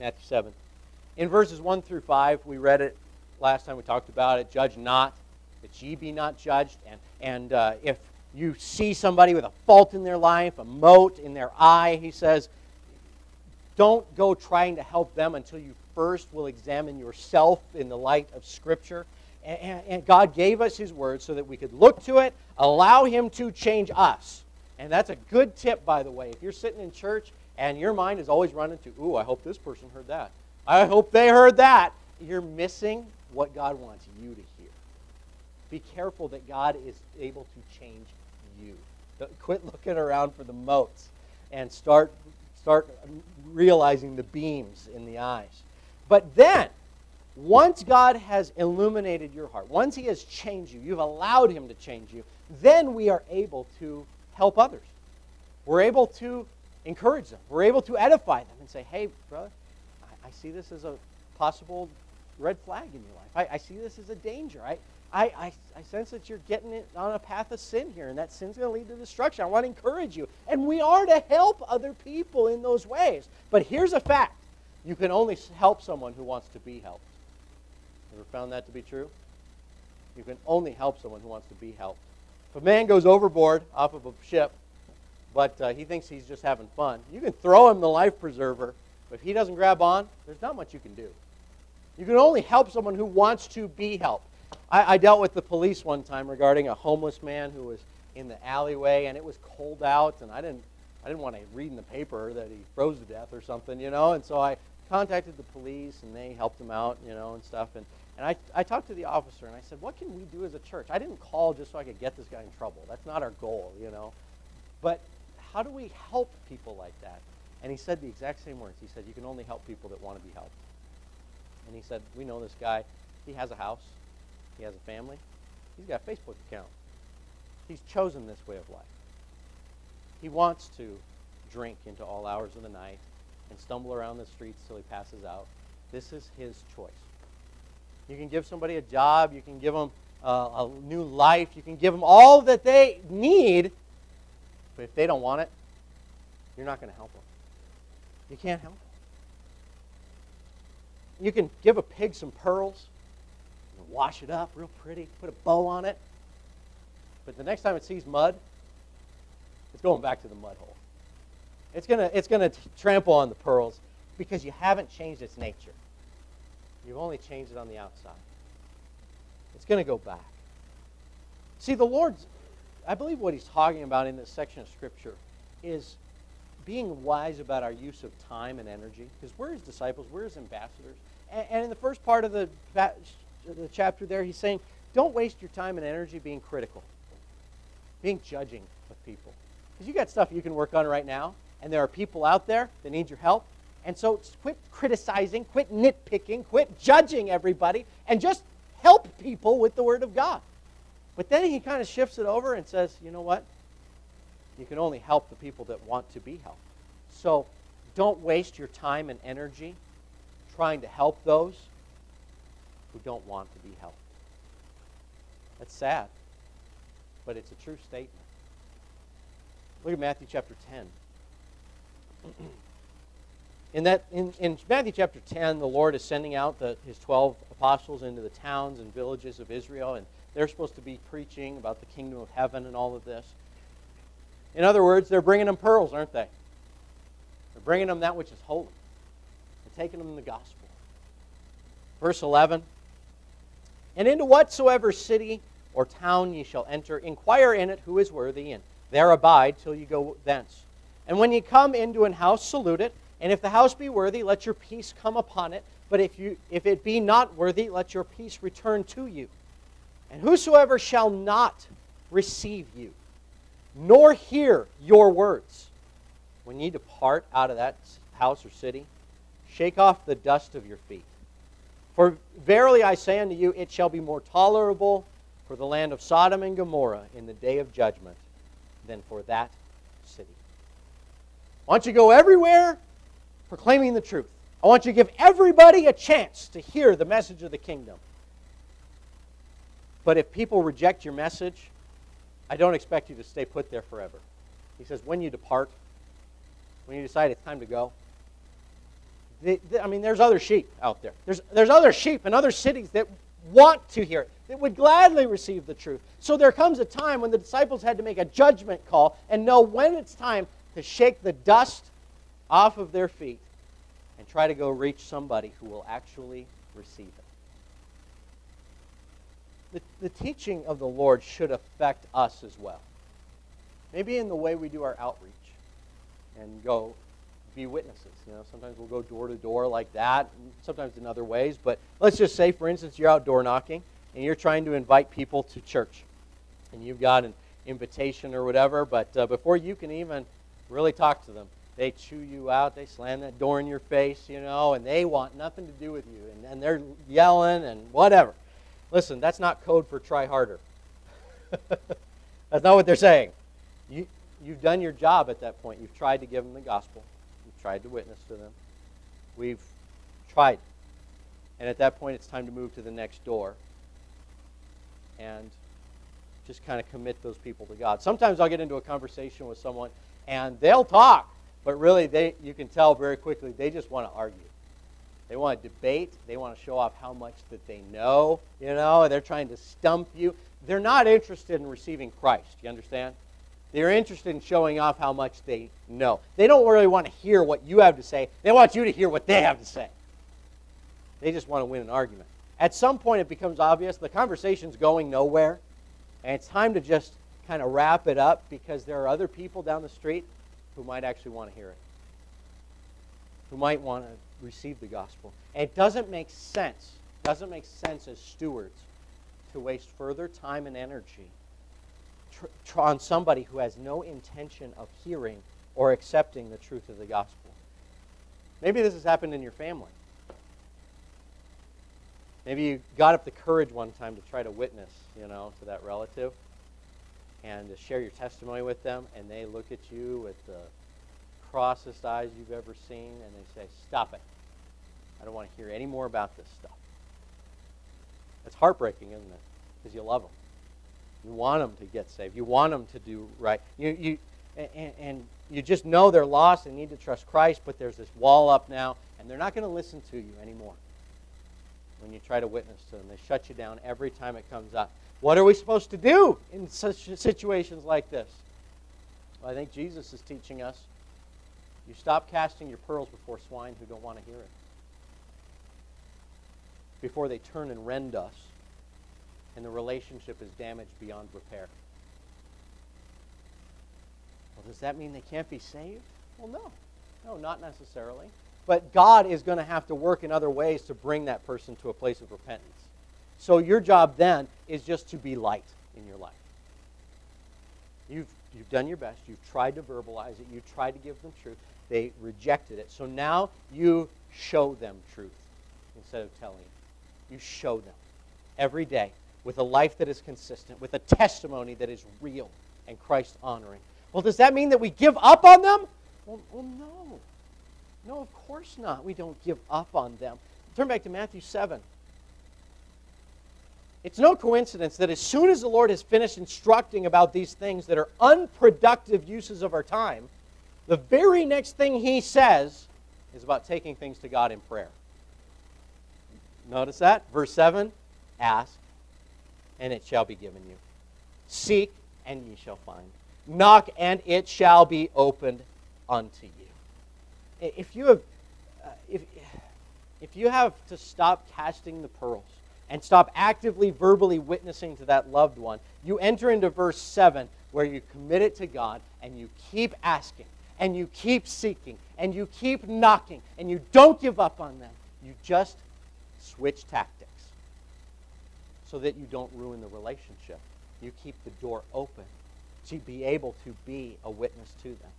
Matthew 7. In verses 1 through 5, we read it last time we talked about it. Judge not, that ye be not judged. And, and uh, if you see somebody with a fault in their life, a mote in their eye, he says, don't go trying to help them until you first will examine yourself in the light of Scripture. And, and, God gave us His Word so that we could look to it, allow Him to change us. And that's a good tip, by the way. If you're sitting in church and your mind is always running to, ooh, I hope this person heard that. I hope they heard that. You're missing what God wants you to hear. Be careful that God is able to change you. Quit looking around for the motes and start, start realizing the beams in the eyes. But then, once God has illuminated your heart, once He has changed you, you've allowed Him to change you, then we are able to help others. We're able to encourage them. We're able to edify them and say, hey, brother, I, I see this as a possible red flag in your life. I, I see this as a danger. I, I, I, I, sense that you're getting it on a path of sin here, and that sin's going to lead to destruction. I want to encourage you. And we are to help other people in those ways. But here's a fact you can only help someone who wants to be helped. Ever found that to be true? You can only help someone who wants to be helped. If a man goes overboard off of a ship, but uh, he thinks he's just having fun, you can throw him the life preserver, but if he doesn't grab on, there's not much you can do. You can only help someone who wants to be helped. I, I dealt with the police one time regarding a homeless man who was in the alleyway, and it was cold out, and I didn't, I didn't want to read in the paper that he froze to death or something, you know, and so I contacted the police, and they helped him out, you know, and stuff, and and I, I talked to the officer and I said, What can we do as a church? I didn't call just so I could get this guy in trouble. That's not our goal, you know. But how do we help people like that? And he said the exact same words. He said, You can only help people that want to be helped. And he said, We know this guy. He has a house, he has a family, he's got a Facebook account. He's chosen this way of life. He wants to drink into all hours of the night and stumble around the streets till he passes out. This is his choice. You can give somebody a job, you can give them uh, a new life, you can give them all that they need, but if they don't want it, you're not going to help them. You can't help them. You can give a pig some pearls, wash it up real pretty, put a bow on it, but the next time it sees mud, it's going back to the mud hole. It's going to it's going to trample on the pearls because you haven't changed its nature. You've only changed it on the outside. It's going to go back. See, the Lord's, I believe what he's talking about in this section of Scripture is being wise about our use of time and energy. Because we're his disciples, we're his ambassadors. And, and in the first part of the, the chapter there, he's saying, don't waste your time and energy being critical, being judging of people. Because you got stuff you can work on right now, and there are people out there that need your help. And so quit criticizing, quit nitpicking, quit judging everybody, and just help people with the Word of God. But then he kind of shifts it over and says, you know what? You can only help the people that want to be helped. So don't waste your time and energy trying to help those who don't want to be helped. That's sad, but it's a true statement. Look at Matthew chapter 10. In, that, in, in Matthew chapter 10, the Lord is sending out the, his 12 apostles into the towns and villages of Israel, and they're supposed to be preaching about the kingdom of heaven and all of this. In other words, they're bringing them pearls, aren't they? They're bringing them that which is holy. They're taking them the gospel. Verse 11 And into whatsoever city or town ye shall enter, inquire in it who is worthy, and there abide till you go thence. And when ye come into an house, salute it. And if the house be worthy, let your peace come upon it. But if, you, if it be not worthy, let your peace return to you. And whosoever shall not receive you, nor hear your words, when ye depart out of that house or city, shake off the dust of your feet. For verily I say unto you, it shall be more tolerable for the land of Sodom and Gomorrah in the day of judgment than for that city. Why don't you go everywhere proclaiming the truth? I want you to give everybody a chance to hear the message of the kingdom. But if people reject your message, I don't expect you to stay put there forever. He says, when you depart, when you decide it's time to go, I mean, there's other sheep out there. There's, there's other sheep in other cities that want to hear it, that would gladly receive the truth. So there comes a time when the disciples had to make a judgment call and know when it's time to shake the dust off of their feet and try to go reach somebody who will actually receive it. The, the teaching of the Lord should affect us as well. Maybe in the way we do our outreach and go be witnesses. You know, sometimes we'll go door to door like that, sometimes in other ways. But let's just say, for instance, you're out door knocking and you're trying to invite people to church, and you've got an invitation or whatever. But uh, before you can even really talk to them, they chew you out, they slam that door in your face, you know, and they want nothing to do with you, and, and they're yelling and whatever. Listen, that's not code for try harder. that's not what they're saying. You, you've done your job at that point. You've tried to give them the gospel, you've tried to witness to them. We've tried. And at that point, it's time to move to the next door and just kind of commit those people to God. Sometimes I'll get into a conversation with someone and they'll talk but really, they, you can tell very quickly they just want to argue. They want to debate. They want to show off how much that they know. You know, they're trying to stump you. They're not interested in receiving Christ. You understand? They're interested in showing off how much they know. They don't really want to hear what you have to say. They want you to hear what they have to say. They just want to win an argument. At some point, it becomes obvious the conversation's going nowhere, and it's time to just kind of wrap it up because there are other people down the street who might actually want to hear it, who might want to receive the gospel. And it doesn't make sense, doesn't make sense as stewards to waste further time and energy on somebody who has no intention of hearing or accepting the truth of the gospel. Maybe this has happened in your family. Maybe you got up the courage one time to try to witness, you know, to that relative and to share your testimony with them, and they look at you with the crossest eyes you've ever seen, and they say, Stop it. I don't want to hear any more about this stuff. It's heartbreaking, isn't it? Because you love them. You want them to get saved. You want them to do right. You, you, and, and you just know they're lost and need to trust Christ, but there's this wall up now, and they're not going to listen to you anymore when you try to witness to them. They shut you down every time it comes up. What are we supposed to do in such situations like this? Well, I think Jesus is teaching us you stop casting your pearls before swine who don't want to hear it. Before they turn and rend us, and the relationship is damaged beyond repair. Well, does that mean they can't be saved? Well, no. No, not necessarily. But God is going to have to work in other ways to bring that person to a place of repentance. So your job then is just to be light in your life. You've, you've done your best. You've tried to verbalize it. You've tried to give them truth. They rejected it. So now you show them truth instead of telling. You show them every day with a life that is consistent, with a testimony that is real and Christ honoring. Well, does that mean that we give up on them? Well, well, no. No, of course not. We don't give up on them. Turn back to Matthew 7. It's no coincidence that as soon as the Lord has finished instructing about these things that are unproductive uses of our time, the very next thing he says is about taking things to God in prayer. Notice that? Verse 7 Ask, and it shall be given you. Seek, and ye shall find. Knock, and it shall be opened unto you. If you have, uh, if, if you have to stop casting the pearls and stop actively verbally witnessing to that loved one, you enter into verse 7 where you commit it to God and you keep asking and you keep seeking and you keep knocking and you don't give up on them. You just switch tactics so that you don't ruin the relationship. You keep the door open to be able to be a witness to them.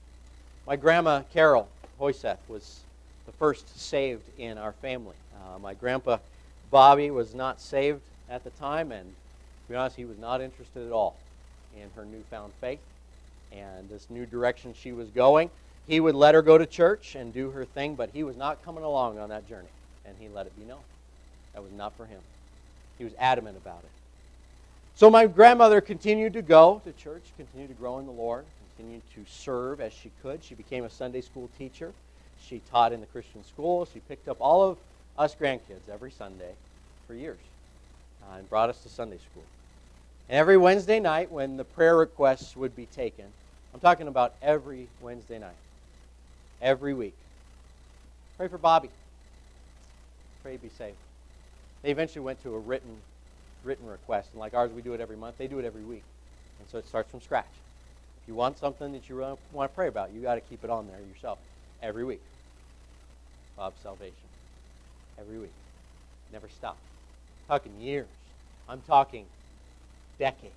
My grandma, Carol Hoiseth, was the first saved in our family. Uh, my grandpa, Bobby, was not saved at the time, and to be honest, he was not interested at all in her newfound faith and this new direction she was going. He would let her go to church and do her thing, but he was not coming along on that journey, and he let it be known. That was not for him. He was adamant about it. So my grandmother continued to go to church, continued to grow in the Lord, continued to serve as she could. She became a Sunday school teacher. She taught in the Christian school. She picked up all of us grandkids every Sunday for years uh, and brought us to Sunday school. And every Wednesday night, when the prayer requests would be taken, I'm talking about every Wednesday night, every week, pray for Bobby. Pray to be saved. They eventually went to a written, written request, and like ours, we do it every month. They do it every week, and so it starts from scratch. If you want something that you really want to pray about, you got to keep it on there yourself every week. Bob's salvation. Every week. Never stop. I'm talking years. I'm talking decades.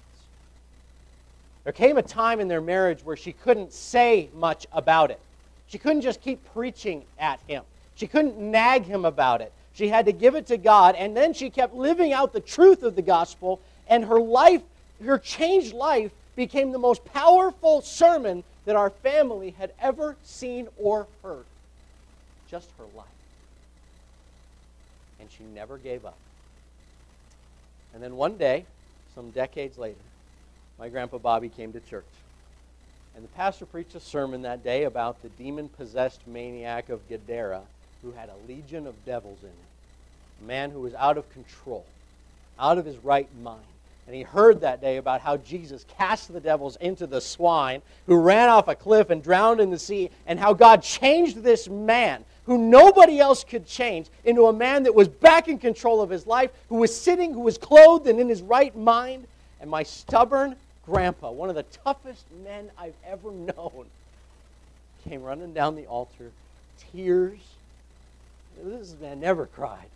There came a time in their marriage where she couldn't say much about it. She couldn't just keep preaching at him. She couldn't nag him about it. She had to give it to God, and then she kept living out the truth of the gospel, and her life, her changed life, became the most powerful sermon that our family had ever seen or heard. Just her life. She never gave up. And then one day, some decades later, my grandpa Bobby came to church. And the pastor preached a sermon that day about the demon possessed maniac of Gadara who had a legion of devils in him. A man who was out of control, out of his right mind. And he heard that day about how Jesus cast the devils into the swine who ran off a cliff and drowned in the sea, and how God changed this man who nobody else could change into a man that was back in control of his life, who was sitting, who was clothed and in his right mind. And my stubborn grandpa, one of the toughest men I've ever known, came running down the altar, tears. This man never cried.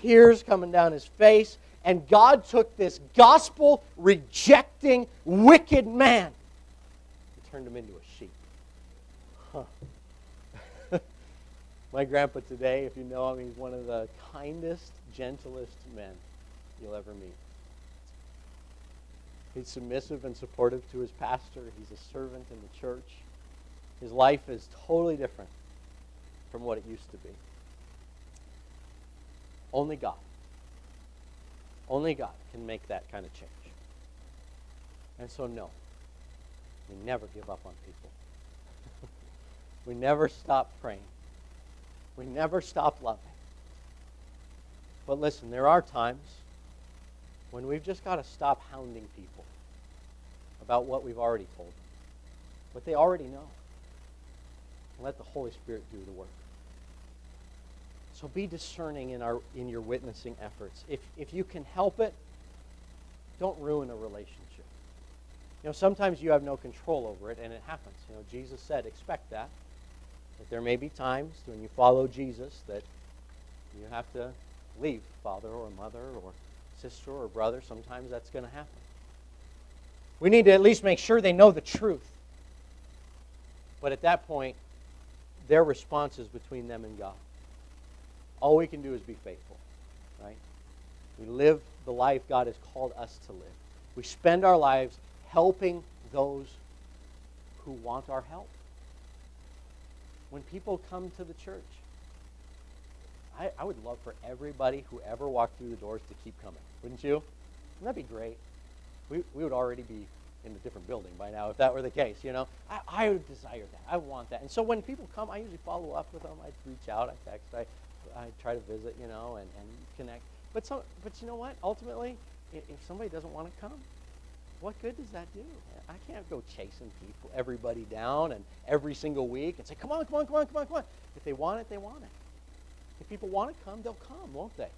Tears coming down his face And God took this gospel rejecting, wicked man and turned him into a sheep. Huh. My grandpa today, if you know him, he's one of the kindest, gentlest men you'll ever meet. He's submissive and supportive to his pastor. He's a servant in the church. His life is totally different from what it used to be. Only God. Only God can make that kind of change. And so, no, we never give up on people. we never stop praying. We never stop loving. But listen, there are times when we've just got to stop hounding people about what we've already told them, what they already know. And let the Holy Spirit do the work. So be discerning in, our, in your witnessing efforts. If, if you can help it, don't ruin a relationship. You know, sometimes you have no control over it, and it happens. You know, Jesus said, expect that. That there may be times when you follow Jesus that you have to leave father or mother or sister or brother. Sometimes that's going to happen. We need to at least make sure they know the truth. But at that point, their response is between them and God. All we can do is be faithful, right? We live the life God has called us to live. We spend our lives helping those who want our help. When people come to the church, I, I would love for everybody who ever walked through the doors to keep coming. Wouldn't you? Wouldn't that be great? We, we would already be in a different building by now if that were the case, you know? I, I would desire that. I want that. And so when people come, I usually follow up with them. I reach out, I text, I, I try to visit, you know, and, and connect. But, some, but you know what? Ultimately, if somebody doesn't want to come, what good does that do? I can't go chasing people, everybody down, and every single week and say, come on, come on, come on, come on, come on. If they want it, they want it. If people want to come, they'll come, won't they?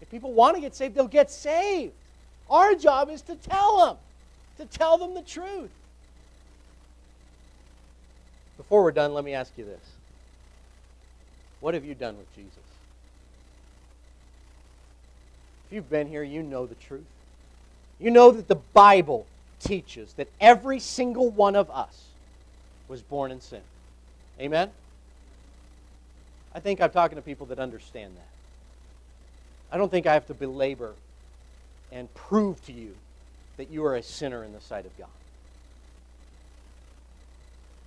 If people want to get saved, they'll get saved. Our job is to tell them, to tell them the truth. Before we're done, let me ask you this What have you done with Jesus? If you've been here, you know the truth. You know that the Bible teaches that every single one of us was born in sin. Amen? I think I'm talking to people that understand that. I don't think I have to belabor and prove to you that you are a sinner in the sight of God.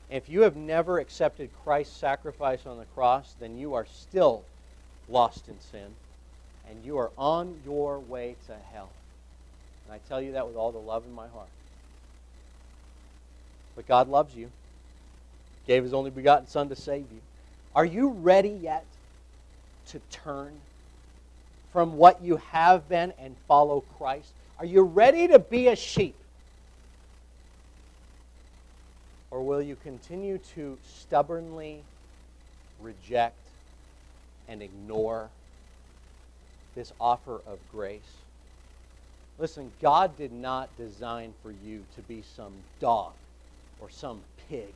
If you have never accepted Christ's sacrifice on the cross, then you are still lost in sin and you are on your way to hell. And I tell you that with all the love in my heart. But God loves you, gave his only begotten Son to save you. Are you ready yet to turn from what you have been and follow Christ? Are you ready to be a sheep? Or will you continue to stubbornly reject and ignore this offer of grace? Listen, God did not design for you to be some dog or some pig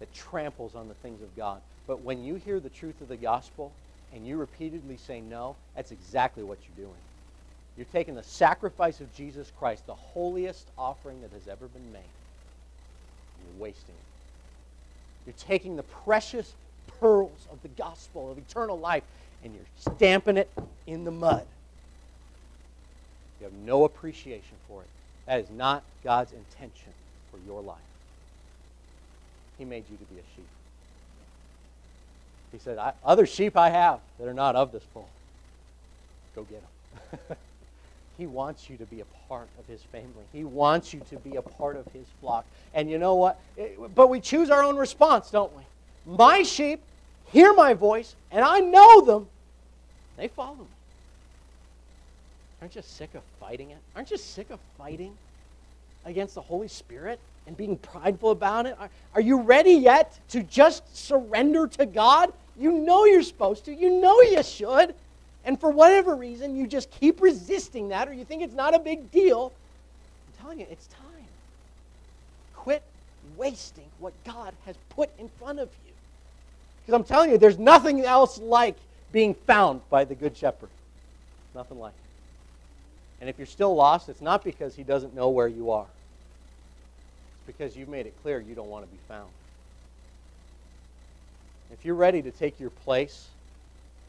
that tramples on the things of God. But when you hear the truth of the gospel and you repeatedly say no, that's exactly what you're doing. You're taking the sacrifice of Jesus Christ, the holiest offering that has ever been made, and you're wasting it. You're taking the precious pearls of the gospel of eternal life and you're stamping it in the mud. You have no appreciation for it. That is not God's intention for your life. He made you to be a sheep. He said, Other sheep I have that are not of this fold. Go get them. he wants you to be a part of his family. He wants you to be a part of his flock. And you know what? But we choose our own response, don't we? My sheep hear my voice, and I know them. They follow me. Aren't you sick of fighting it? Aren't you sick of fighting against the Holy Spirit and being prideful about it? Are, are you ready yet to just surrender to God? You know you're supposed to, you know you should. And for whatever reason, you just keep resisting that or you think it's not a big deal. I'm telling you, it's time. Quit wasting what God has put in front of you. Because I'm telling you, there's nothing else like being found by the Good Shepherd. Nothing like it. And if you're still lost, it's not because he doesn't know where you are. It's because you've made it clear you don't want to be found. If you're ready to take your place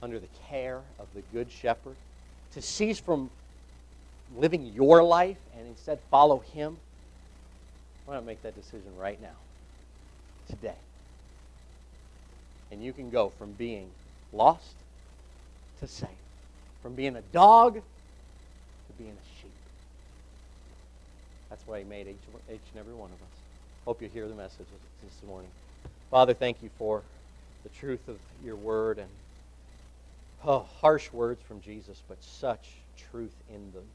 under the care of the Good Shepherd, to cease from living your life and instead follow him, why not make that decision right now, today? And you can go from being lost to saved, from being a dog being a sheep. That's why he made each, each and every one of us. Hope you hear the message this morning. Father, thank you for the truth of your word and oh, harsh words from Jesus, but such truth in them.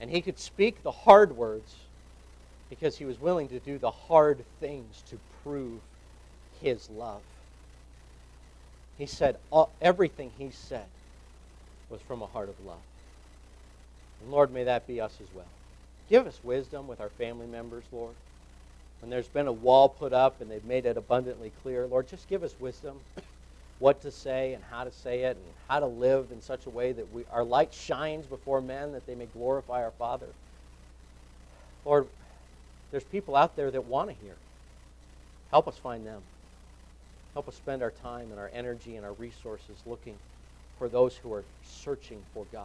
And he could speak the hard words because he was willing to do the hard things to prove his love. He said everything he said was from a heart of love. And Lord, may that be us as well. Give us wisdom with our family members, Lord. When there's been a wall put up and they've made it abundantly clear, Lord, just give us wisdom what to say and how to say it and how to live in such a way that we, our light shines before men that they may glorify our Father. Lord, there's people out there that want to hear. Help us find them. Help us spend our time and our energy and our resources looking for those who are searching for God.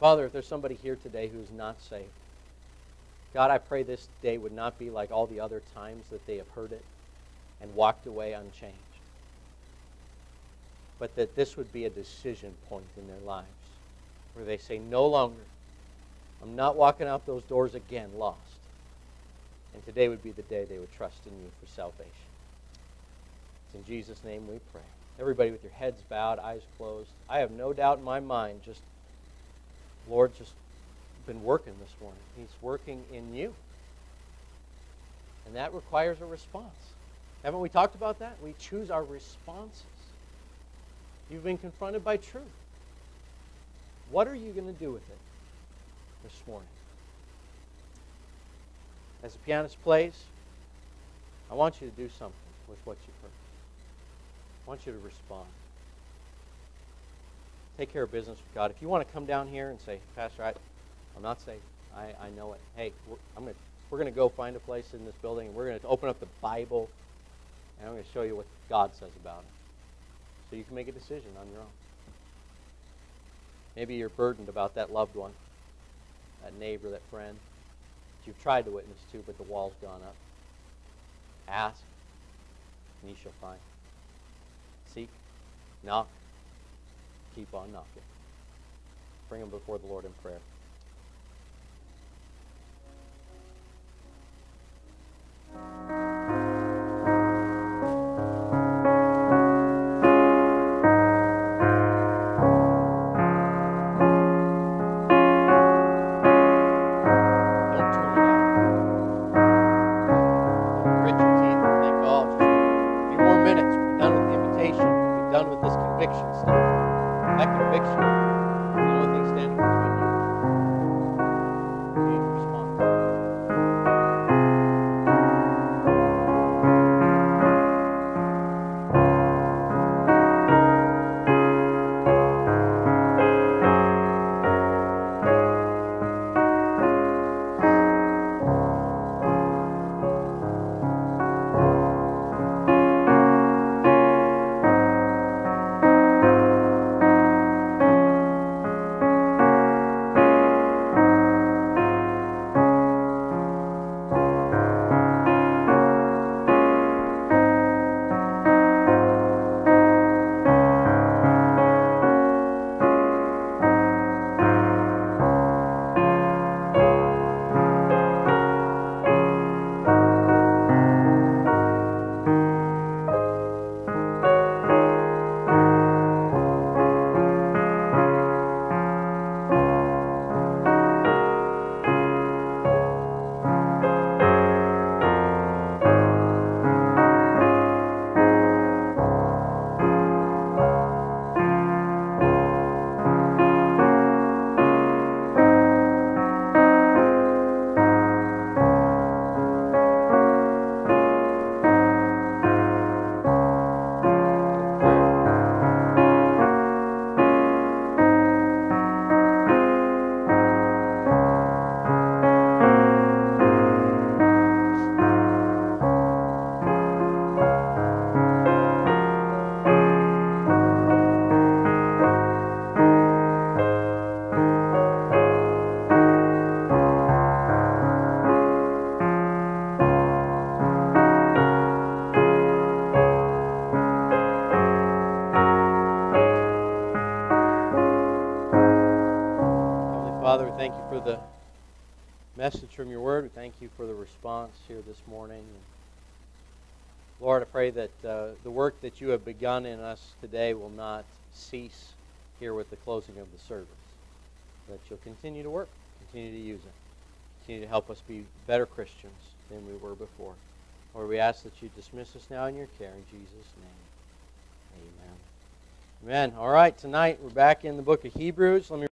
Father, if there's somebody here today who's not saved, God, I pray this day would not be like all the other times that they have heard it and walked away unchanged, but that this would be a decision point in their lives where they say, No longer, I'm not walking out those doors again lost. And today would be the day they would trust in you for salvation. It's in Jesus' name we pray. Everybody with your heads bowed, eyes closed. I have no doubt in my mind, just, Lord, just been working this morning. He's working in you. And that requires a response. Haven't we talked about that? We choose our responses. You've been confronted by truth. What are you going to do with it this morning? As the pianist plays, I want you to do something with what you've heard. I want you to respond. Take care of business with God. If you want to come down here and say, Pastor, I, I'm not saved. I, I know it. Hey, we're, I'm gonna, we're going to go find a place in this building, and we're going to open up the Bible, and I'm going to show you what God says about it. So you can make a decision on your own. Maybe you're burdened about that loved one, that neighbor, that friend that you've tried to witness to, but the wall's gone up. Ask, and you shall find. Seek, knock, keep on knocking. Bring them before the Lord in prayer. Don't you for the response here this morning. Lord, I pray that uh, the work that you have begun in us today will not cease here with the closing of the service. That you'll continue to work, continue to use it, continue to help us be better Christians than we were before. Lord, we ask that you dismiss us now in your care. In Jesus' name, amen. Amen. All right, tonight we're back in the book of Hebrews. Let me